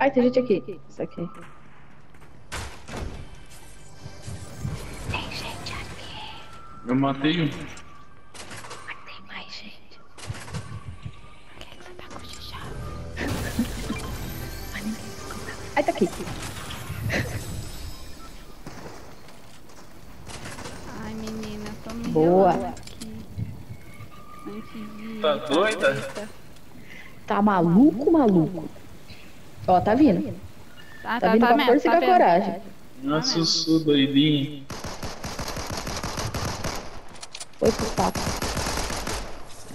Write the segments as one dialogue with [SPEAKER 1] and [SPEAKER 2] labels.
[SPEAKER 1] Ai, tem gente aqui. Isso aqui.
[SPEAKER 2] Tem gente aqui.
[SPEAKER 3] Eu matei um.
[SPEAKER 2] Mas tem mais gente. Por que, que você tá cochichando? Mas ninguém escuta.
[SPEAKER 1] Ai, tá aqui.
[SPEAKER 2] Ai, menina, tô me
[SPEAKER 1] Boa.
[SPEAKER 2] aqui. Antes de...
[SPEAKER 3] Tá doida.
[SPEAKER 1] Tá maluco, maluco? Ó, tá vindo.
[SPEAKER 2] Tá,
[SPEAKER 1] Tá
[SPEAKER 2] tá,
[SPEAKER 1] vindo
[SPEAKER 2] tá
[SPEAKER 1] com a
[SPEAKER 2] mesmo,
[SPEAKER 1] força e
[SPEAKER 2] tá
[SPEAKER 1] com a coragem.
[SPEAKER 3] Nossa, sussu doidinho.
[SPEAKER 1] Foi pro papo.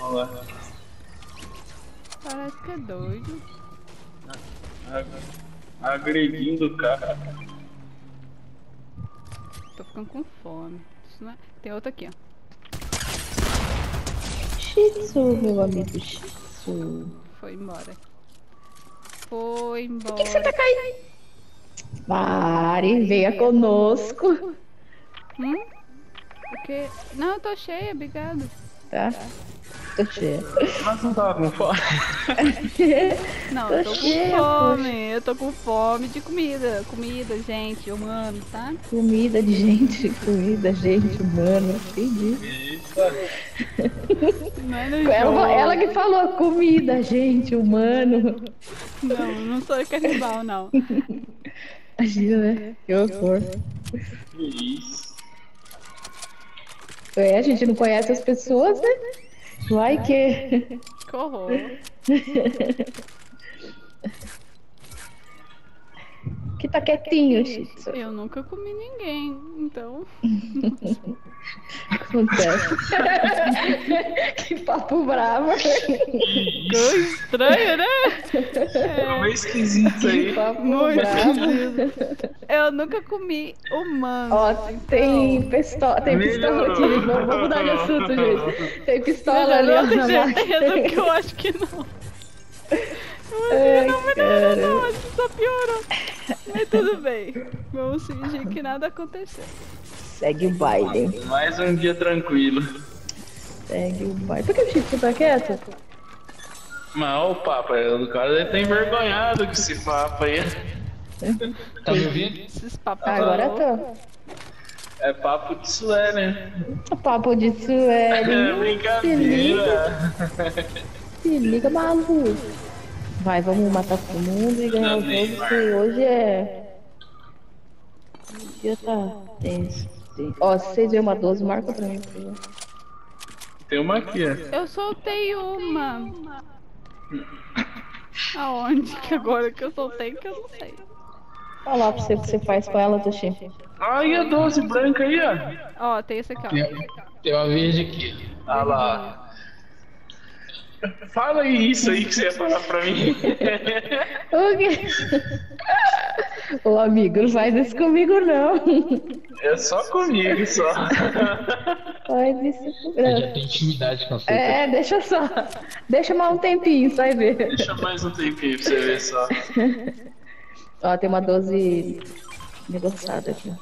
[SPEAKER 3] Olha lá.
[SPEAKER 2] Parece que é doido.
[SPEAKER 3] Ag- Agredindo o cara.
[SPEAKER 2] Tô ficando com fome. Isso não é- Tem outro aqui, ó.
[SPEAKER 1] Shih Tzu, meu amigo. Shih Tzu.
[SPEAKER 2] Foi embora. Foi embora.
[SPEAKER 1] Por que, que você tá caindo? Pare, venha conosco.
[SPEAKER 2] Hum? Porque... Não, eu tô cheia, obrigado.
[SPEAKER 1] Tá? Tô cheia.
[SPEAKER 3] Mas não tava com fome.
[SPEAKER 2] Não,
[SPEAKER 1] Tô
[SPEAKER 2] eu tô com
[SPEAKER 1] cheia,
[SPEAKER 2] fome. Eu tô com fome de comida. Comida, gente, humano, tá?
[SPEAKER 1] Comida de gente, comida, gente, humano. Entendi.
[SPEAKER 2] É
[SPEAKER 1] Ela, ela que falou comida, gente, humano.
[SPEAKER 2] Não, não sou canibal, não.
[SPEAKER 1] Imagina, né? Que horror.
[SPEAKER 3] Que isso.
[SPEAKER 1] É, a gente não conhece as pessoas, né? Vai que.
[SPEAKER 2] Que horror.
[SPEAKER 1] Que tá quietinho, Shih Tzu.
[SPEAKER 2] Eu nunca comi ninguém, então.
[SPEAKER 1] Acontece. que papo bravo.
[SPEAKER 2] Que estranho, né?
[SPEAKER 3] É meio esquisito
[SPEAKER 1] Que
[SPEAKER 3] aí.
[SPEAKER 1] papo
[SPEAKER 2] Muito
[SPEAKER 1] bravo.
[SPEAKER 2] esquisito. Eu nunca comi humano.
[SPEAKER 1] Ó, tem pistola, tem pistola aqui. Vamos vamos mudar de assunto, gente. Tem pistola ali, na
[SPEAKER 2] tenho certeza que eu acho que não.
[SPEAKER 1] Ai,
[SPEAKER 2] não melhorou, não.
[SPEAKER 1] cara.
[SPEAKER 2] Acho que só piorou. Tudo bem. Vamos fingir que nada aconteceu.
[SPEAKER 1] Segue o baile.
[SPEAKER 3] Mais um dia tranquilo.
[SPEAKER 1] Segue o baile. Por que o Chico tá quieto?
[SPEAKER 3] Mas o papo, é, o cara deve ter envergonhado com esse papo aí. Tá me ouvindo?
[SPEAKER 2] Esses papos.
[SPEAKER 1] Agora tô.
[SPEAKER 3] É papo de sué, né?
[SPEAKER 1] Papo de
[SPEAKER 3] É
[SPEAKER 1] sueli.
[SPEAKER 3] brincadeira.
[SPEAKER 1] Se liga, maluco. Vai, vamos matar todo mundo e ganhar o jogo, que hoje é. O dia tá tenso. Tem- Ó, se vocês verem uma 12, marca pra mim.
[SPEAKER 3] Tem uma aqui, ó.
[SPEAKER 2] Eu soltei uma. Aonde? Que agora que eu soltei que eu não sei.
[SPEAKER 1] Fala lá pra você o que você faz com ela, Toshi.
[SPEAKER 3] Ai, a 12 branca aí, ó.
[SPEAKER 2] Ó, tem esse aqui, ó.
[SPEAKER 4] Tem uma verde aqui.
[SPEAKER 3] Ah lá. Fala aí isso aí que você ia falar pra mim.
[SPEAKER 1] O? Ô amigo, não faz isso comigo não.
[SPEAKER 3] É só comigo, só.
[SPEAKER 1] Faz isso
[SPEAKER 4] Eu já
[SPEAKER 1] comigo.
[SPEAKER 4] tenho intimidade com você.
[SPEAKER 1] É, deixa só. Deixa mais um tempinho, vai ver.
[SPEAKER 3] Deixa mais um tempinho pra você ver só.
[SPEAKER 1] Ó, tem uma 12 negociada aqui.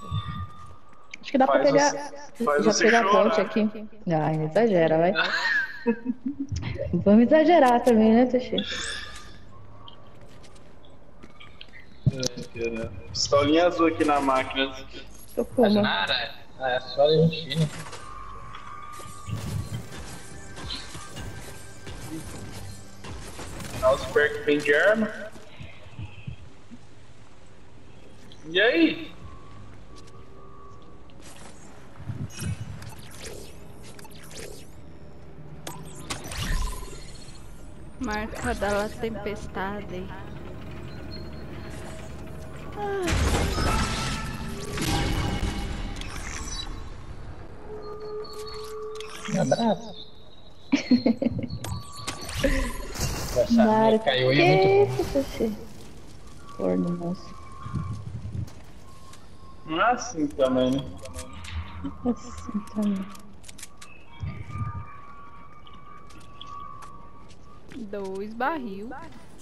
[SPEAKER 1] Acho que dá pra
[SPEAKER 3] Faz
[SPEAKER 1] pegar.
[SPEAKER 3] você- faz
[SPEAKER 1] já pegar a ponte aqui. Ai, não exagera, vai. Vamos exagerar também, né, Toshi?
[SPEAKER 3] Pistolinha azul aqui na máquina.
[SPEAKER 1] Tô com uma.
[SPEAKER 4] nada, é só a gente fina.
[SPEAKER 3] Olha os perks que tem de arma. E aí?
[SPEAKER 2] Marca da tempestade.
[SPEAKER 4] Um abraço. Essa
[SPEAKER 1] Mara,
[SPEAKER 4] minha caiu aí é muito
[SPEAKER 1] que isso, Toshi? Corno, moço.
[SPEAKER 3] Não é assim também, né?
[SPEAKER 1] Assim também.
[SPEAKER 2] Dois barril.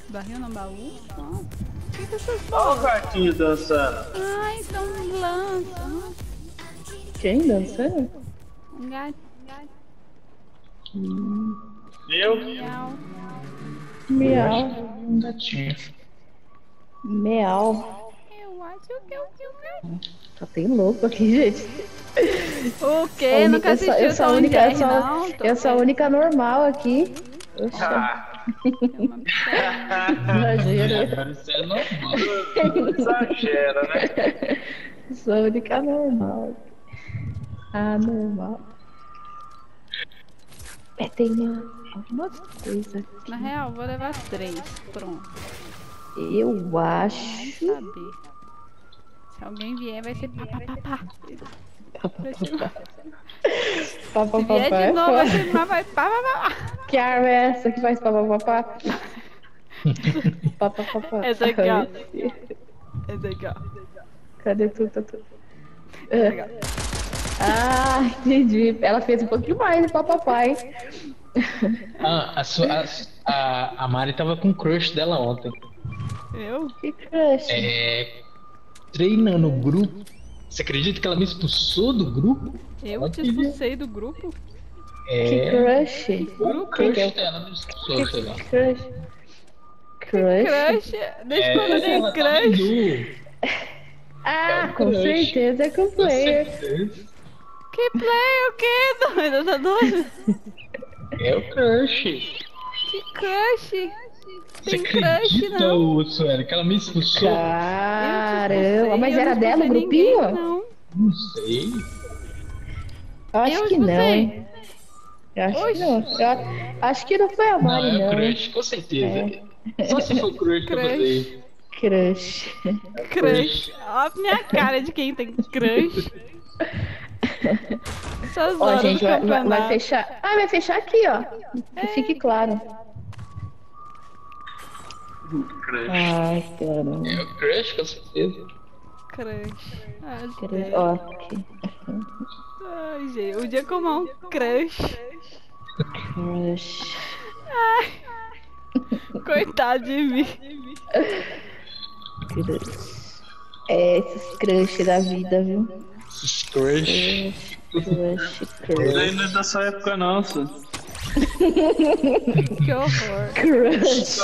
[SPEAKER 2] Barril no baú? Ó, O que que é essas
[SPEAKER 3] Olha o
[SPEAKER 2] bolas?
[SPEAKER 3] gatinho dançando.
[SPEAKER 2] Ai, são lanças.
[SPEAKER 1] Quem dançando?
[SPEAKER 2] Um gato.
[SPEAKER 3] Eu?
[SPEAKER 2] Miau.
[SPEAKER 1] Miau.
[SPEAKER 4] um gatinho.
[SPEAKER 1] Meal.
[SPEAKER 2] Eu acho que eu vi
[SPEAKER 1] Só tem louco aqui, gente.
[SPEAKER 2] O quê? Nunca
[SPEAKER 1] eu sou,
[SPEAKER 2] assistiu
[SPEAKER 1] eu sou a única, eu
[SPEAKER 2] Jerry,
[SPEAKER 1] sou,
[SPEAKER 2] não?
[SPEAKER 1] Eu sou a única normal aqui. Oxe,
[SPEAKER 3] Ah,
[SPEAKER 1] exagero.
[SPEAKER 4] Agora isso é normal.
[SPEAKER 3] exagera, né?
[SPEAKER 1] Sou a única normal. Ah, normal. É, tem uma, alguma coisa.
[SPEAKER 2] Na real, vou levar três. Pronto.
[SPEAKER 1] Eu acho.
[SPEAKER 2] saber. Se alguém vier, vai ser pá, pá, Se vier de novo, vai
[SPEAKER 1] é
[SPEAKER 2] ser pá, pá.
[SPEAKER 1] Que arma é essa que faz papá, papá? Papá, papá.
[SPEAKER 2] Essa aqui, ó. Esse aqui, ó.
[SPEAKER 1] Cadê tu? Tu?
[SPEAKER 2] Aqui, ó.
[SPEAKER 1] Ah, entendi. Ela fez um pouquinho mais de papai.
[SPEAKER 4] Ah, a, sua, a, a, a Mari tava com o crush dela ontem.
[SPEAKER 2] Eu?
[SPEAKER 1] Que crush.
[SPEAKER 4] É. Treinando o grupo. Você acredita que ela me expulsou do grupo?
[SPEAKER 2] Eu
[SPEAKER 4] Ela
[SPEAKER 2] te
[SPEAKER 4] queria-
[SPEAKER 2] expulsei do grupo?
[SPEAKER 1] Que
[SPEAKER 4] É.
[SPEAKER 1] crush.
[SPEAKER 4] O
[SPEAKER 1] que é
[SPEAKER 4] crush
[SPEAKER 1] o
[SPEAKER 4] dela me expulsou, sei lá.
[SPEAKER 1] crush? Crush?
[SPEAKER 2] Crush? Desde quando eu
[SPEAKER 4] É, tava
[SPEAKER 2] crush?
[SPEAKER 1] Ah,
[SPEAKER 4] É
[SPEAKER 1] com
[SPEAKER 4] crush.
[SPEAKER 1] certeza é com player.
[SPEAKER 2] Que play, o quê, doido? Tá doido?
[SPEAKER 4] É o crush.
[SPEAKER 2] Que crush?
[SPEAKER 4] Você
[SPEAKER 2] Tem crush,
[SPEAKER 4] acredita,
[SPEAKER 2] não.
[SPEAKER 4] Sueli, que ela me expulsou?
[SPEAKER 1] Caramba, mas era dela o
[SPEAKER 2] expulsei ninguém,
[SPEAKER 1] grupinho?
[SPEAKER 2] Não.
[SPEAKER 4] Não sei.
[SPEAKER 1] Eu acho
[SPEAKER 2] Eu
[SPEAKER 1] que não, hein? Eu acho que não. Eu acho que não foi a
[SPEAKER 4] Não,
[SPEAKER 1] Mari,
[SPEAKER 4] é
[SPEAKER 1] não.
[SPEAKER 4] o crush, com certeza. Só se for crush que eu
[SPEAKER 2] Crush.
[SPEAKER 4] falei.
[SPEAKER 1] Crush.
[SPEAKER 2] Crush. Ó a minha cara de quem tem crush. Essas
[SPEAKER 1] Ó, gente, vai, vai- fechar. Ah, vai fechar aqui, ó. Que fique claro.
[SPEAKER 3] Crush.
[SPEAKER 1] Ai, caramba.
[SPEAKER 4] É o crush, com certeza.
[SPEAKER 2] Crush. Ai,
[SPEAKER 1] Crush.
[SPEAKER 2] gente.
[SPEAKER 1] Ó, aqui.
[SPEAKER 2] Ai, gente. Um dia como um crush.
[SPEAKER 1] Crush.
[SPEAKER 2] Coitado de mim.
[SPEAKER 1] Crush. É, esses crush da vida, viu?
[SPEAKER 4] Esses crush.
[SPEAKER 1] Crush, crush.
[SPEAKER 3] não é da sua época, não.
[SPEAKER 2] Que horror.
[SPEAKER 1] Crush.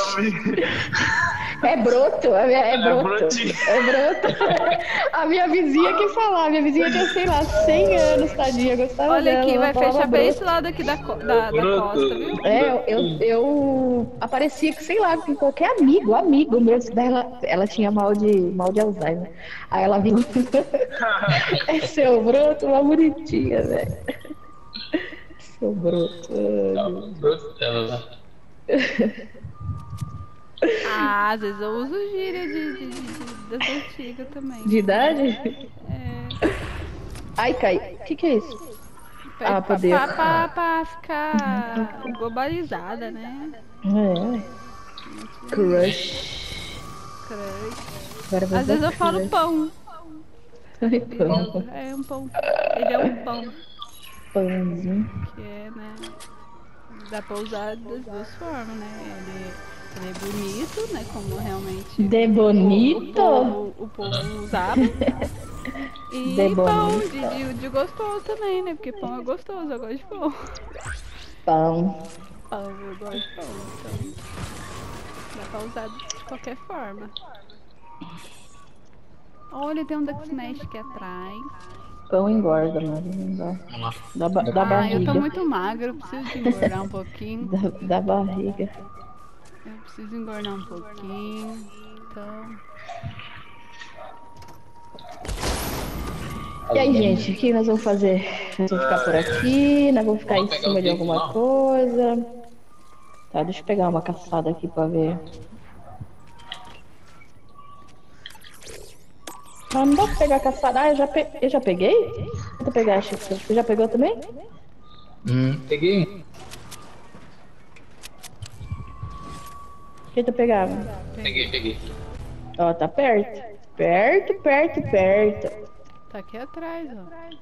[SPEAKER 1] É broto, é, é
[SPEAKER 3] É
[SPEAKER 1] broto. É broto. A minha vizinha que falar, minha vizinha tinha, sei lá, 100 anos, tadinha, gostava
[SPEAKER 2] Olha
[SPEAKER 1] dela,
[SPEAKER 2] aqui,
[SPEAKER 1] ela
[SPEAKER 2] vai
[SPEAKER 1] falava
[SPEAKER 2] fechar bem esse lado aqui da, da, da costa, viu?
[SPEAKER 1] É, eu, eu aparecia que, sei lá, com qualquer amigo, amigo mesmo. Daí ela, tinha mal de, mal de Alzheimer. Aí ela viu. é seu broto, uma bonitinha, velho. Seu broto. ai,
[SPEAKER 4] Tava
[SPEAKER 1] Deus.
[SPEAKER 4] com o crush dela lá.
[SPEAKER 2] Ah, às vezes eu uso gíria de, de, de, das antigas também.
[SPEAKER 1] De idade?
[SPEAKER 2] É.
[SPEAKER 1] Ai, cai. O que, que é isso?
[SPEAKER 2] Pra,
[SPEAKER 1] Ah, poder.
[SPEAKER 2] pra, pra, pra ficar globalizada, né?
[SPEAKER 1] É. Crush.
[SPEAKER 2] Crush. Às vezes eu falo pão.
[SPEAKER 1] Ai, pão.
[SPEAKER 2] É um pão. Ele é um pão.
[SPEAKER 1] Pãozinho.
[SPEAKER 2] Que é, né? Dá pra usar das duas formas, né? Ele, é bonito, né? Como realmente
[SPEAKER 1] De
[SPEAKER 2] o, o,
[SPEAKER 1] bonito.
[SPEAKER 2] povo, o povo usava. E
[SPEAKER 1] De
[SPEAKER 2] pão,
[SPEAKER 1] bonito.
[SPEAKER 2] de, de, de gostoso também, né? Porque pão é gostoso, eu gosto de pão.
[SPEAKER 1] Pão.
[SPEAKER 2] Pão, eu gosto de pão. Então, dá pra usar de qualquer forma. Olha, tem um Duck Smash aqui atrás.
[SPEAKER 1] Pão engorda, mano. Da, ba- da
[SPEAKER 2] Ah, eu
[SPEAKER 1] barriga.
[SPEAKER 2] tô muito magro, preciso de engordar um pouquinho.
[SPEAKER 1] Da, da barriga.
[SPEAKER 2] Eu preciso engordar um pouquinho. Então.
[SPEAKER 1] E aí, gente, o que nós vamos fazer? Nós vamos ficar por aqui, nós vamos ficar em cima de alguma coisa. Tá, deixa eu pegar uma caçada aqui pra ver. Ah, não dá pra pegar a caçada. Ah, eu já, pe... eu já peguei? Tenta pegar, Chico. Você já pegou também?
[SPEAKER 4] Hum, peguei
[SPEAKER 1] Tenta pegar.
[SPEAKER 4] Peguei, peguei.
[SPEAKER 1] Ó, tá perto. Perto, perto, perto.
[SPEAKER 2] Tá aqui atrás, ó.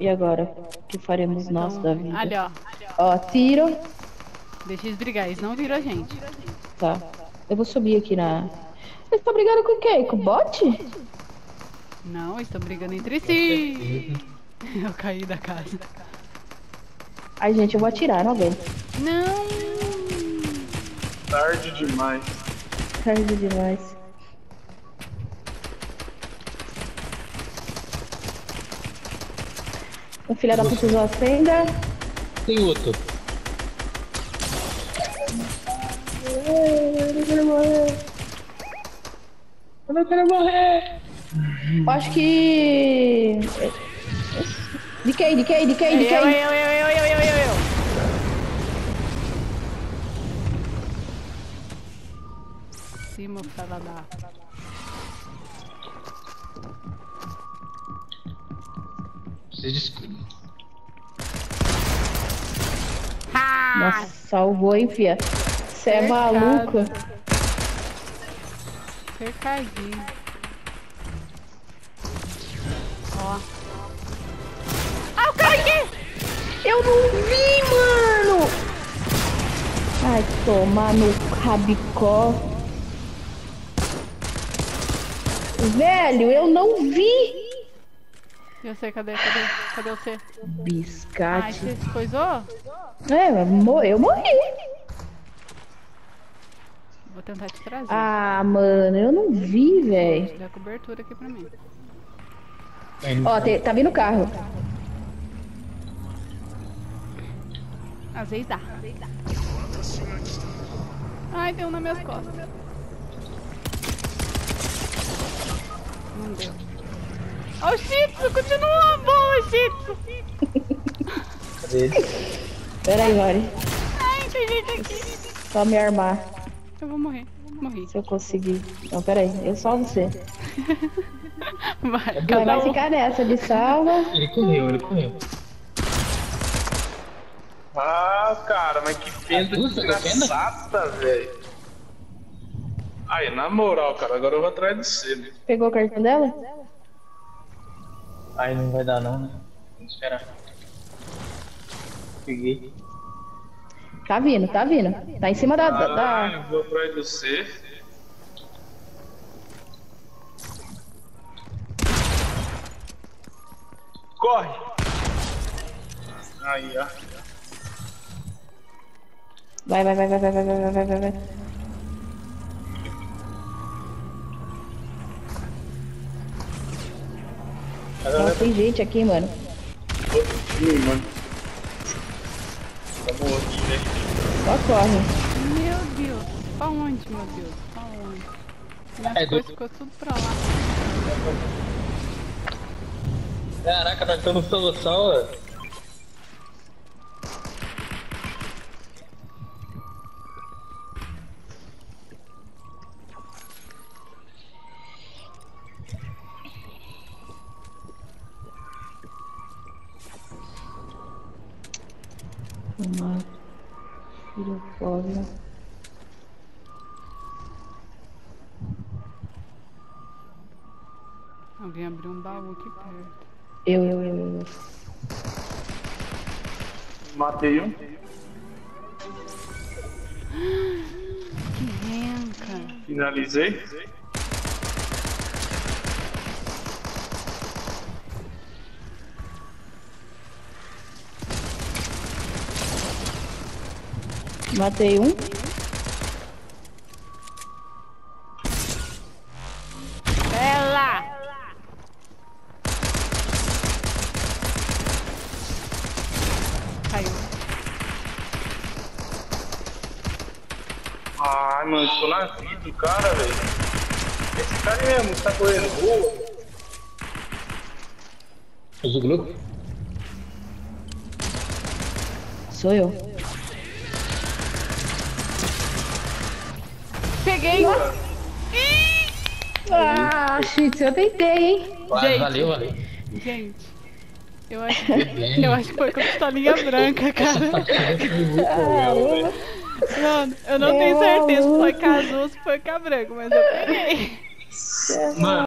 [SPEAKER 1] E agora? O que faremos nós da vida?
[SPEAKER 2] Ali, ó.
[SPEAKER 1] Ó, tiro.
[SPEAKER 2] Deixa eles brigar, eles não viram a gente.
[SPEAKER 1] Tá. Eu vou subir aqui na. Vocês estão brigando com quem? Com o bot?
[SPEAKER 2] Não, eles estão brigando entre si. Eu caí da casa.
[SPEAKER 1] Ai, gente, eu vou atirar, não aguento.
[SPEAKER 2] Não!
[SPEAKER 3] Tarde demais.
[SPEAKER 1] Tarde demais. O filho da puta usou a fenda.
[SPEAKER 4] Tem outro.
[SPEAKER 1] Eu não quero morrer.
[SPEAKER 4] Eu não quero morrer.
[SPEAKER 1] Eu acho que. Decay, decay, decay, decay.
[SPEAKER 2] Eu, eu, eu, eu, eu, eu, eu. Cima, Faladar. Precisa
[SPEAKER 4] de escudo.
[SPEAKER 1] Nossa, salvou, hein, fia. Você é maluca.
[SPEAKER 2] Cercadinho.
[SPEAKER 1] Não vi, mano! Ai, tomar no rabicó. Velho, eu não vi!
[SPEAKER 2] Eu sei, cadê, cadê? Cadê você? Ai,
[SPEAKER 1] Biscate.
[SPEAKER 2] você se coisou?
[SPEAKER 1] É, eu mo- eu morri.
[SPEAKER 2] Vou tentar te trazer.
[SPEAKER 1] Ah, mano, eu não vi, velho.
[SPEAKER 2] Dá cobertura aqui pra mim.
[SPEAKER 1] Ó, tem- tá vindo o carro.
[SPEAKER 2] Às vezes dá. Ai, deu nas minhas costas. Não deu. Ó, o Shitsu, continua bom, o Shitsu.
[SPEAKER 4] Cadê ele?
[SPEAKER 1] Pera aí, Mari.
[SPEAKER 2] Ai, tem gente aqui.
[SPEAKER 1] Só me armar,
[SPEAKER 2] Eu vou morrer. Morri.
[SPEAKER 1] se eu conseguir. Não, pera aí, eu salvo você.
[SPEAKER 2] Vai,
[SPEAKER 1] Vai,
[SPEAKER 2] cada
[SPEAKER 1] vai
[SPEAKER 2] um.
[SPEAKER 1] ficar nessa de salva.
[SPEAKER 4] Ele correu, ele correu.
[SPEAKER 3] Ah, cara, mas que fenda
[SPEAKER 4] Usa, tá vendo?
[SPEAKER 3] desgraçada, velho. Aí, na moral, cara, agora eu vou atrás de você, né?
[SPEAKER 1] Pegou o cartão dela?
[SPEAKER 4] Aí não vai dar não, né? Vamos esperar. Peguei.
[SPEAKER 1] Tá vindo, tá vindo. Tá em cima da. da,
[SPEAKER 3] Ah,
[SPEAKER 1] da...
[SPEAKER 3] eu vou atrás de você. Corre! Aí, ó.
[SPEAKER 1] Vai, vai, vai, vai, vai, vai, vai, vai, vai, vai. Nossa, tem gente aqui, mano.
[SPEAKER 3] Ih, mano. Aqui, né?
[SPEAKER 1] Só corre.
[SPEAKER 2] Meu Deus. Pra onde, meu Deus? Pra onde? Minhas
[SPEAKER 4] É,
[SPEAKER 2] coisas ficou tudo pra lá.
[SPEAKER 4] Caraca, nós estamos solução, ó.
[SPEAKER 1] Pirocóvia.
[SPEAKER 2] Alguém abriu um baú aqui perto.
[SPEAKER 1] Eu, eu, eu, eu.
[SPEAKER 3] Matei um.
[SPEAKER 2] Que renca.
[SPEAKER 3] Finalizei.
[SPEAKER 1] Matei um.
[SPEAKER 2] Bela! Caiu.
[SPEAKER 3] Ai, mano, estou na vida do cara, velho. Esse cara mesmo que tá correndo rua.
[SPEAKER 4] Usa o grupo.
[SPEAKER 1] Sou eu.
[SPEAKER 2] Peguei!
[SPEAKER 1] Ah, shit, eu tentei, hein?
[SPEAKER 2] Gente.
[SPEAKER 4] valeu, valeu.
[SPEAKER 2] Gente, eu acho,
[SPEAKER 4] bem.
[SPEAKER 2] eu acho que foi com a pistolinha branca, cara.
[SPEAKER 1] Caramba.
[SPEAKER 2] Mano, eu não tenho certeza se foi com a azul ou se foi com a branca, mas eu peguei.
[SPEAKER 3] Mano,